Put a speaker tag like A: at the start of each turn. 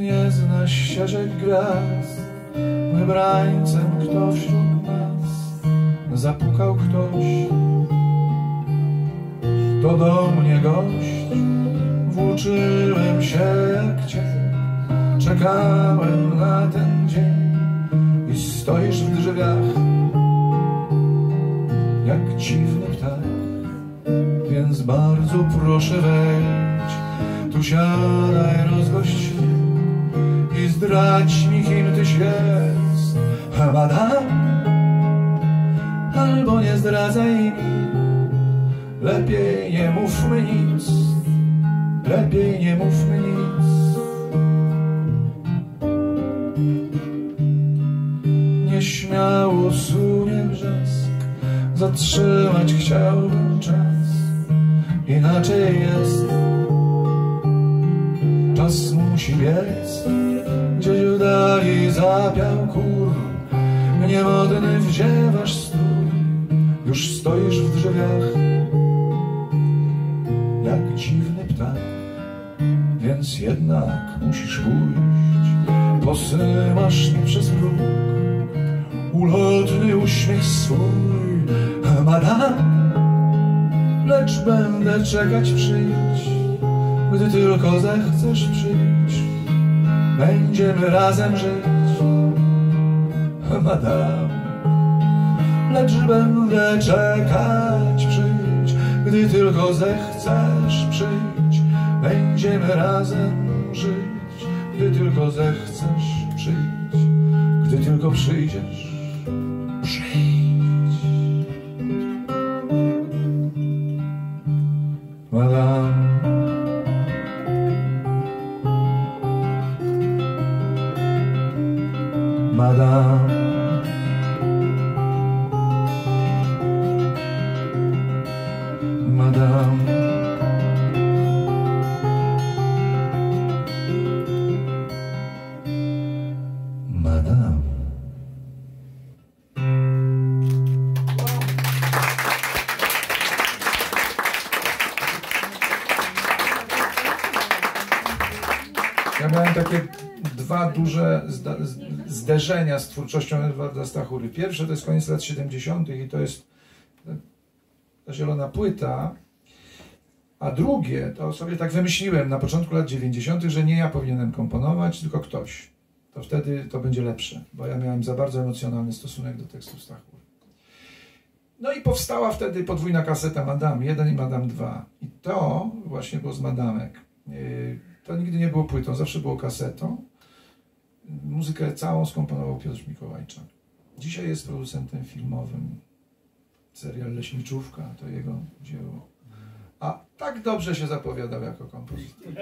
A: nie zna ścieżek gwiazd, wybrańcem kto wśród nas. Zapukał ktoś. To do mnie gość, włóczyłem się jak cię, czekałem na ten dzień. I stoisz w drzwiach. Jak dziwny ptak, więc bardzo proszę wejdź, tu siadaj, rozgość się i zdradź mi, kim tyś jest, madam, albo nie zdradzaj mi, lepiej nie mówmy nic, lepiej nie mówmy nic. Nieśmiało sunie brzask, zatrzymać chciałbym czas, inaczej jest. Czas musi biec, gdzieś w dali zapiał kur, niemodny wziewasz strój, już stoisz w drzwiach, jak dziwny ptak, więc jednak musisz pójść, posyłasz mi przez próg. Ulotny uśmiech swój, madam, lecz będę czekać, przyjdź, gdy tylko zechcesz przyjść, będziemy razem żyć, madam, lecz będę czekać, przyjdź, gdy tylko zechcesz przyjść, będziemy razem żyć, gdy tylko zechcesz przyjść, gdy tylko przyjdziesz. Madame. Madame. Madame. Dwa duże zderzenia z twórczością Edwarda Stachury. Pierwsze to jest koniec lat 70. i to jest ta zielona płyta, a drugie to sobie tak wymyśliłem na początku lat 90., że nie ja powinienem komponować, tylko ktoś. To wtedy to będzie lepsze, bo ja miałem za bardzo emocjonalny stosunek do tekstów Stachury. No i powstała wtedy podwójna kaseta Madame 1 i Madame 2. I to właśnie było z Madamek. Yy, To nigdy nie było płytą, zawsze było kasetą. Muzykę całą skomponował Piotr Mikołajczak. Dzisiaj jest producentem filmowym. Serial Leśniczówka to jego dzieło. A tak dobrze się zapowiadał jako kompozytor.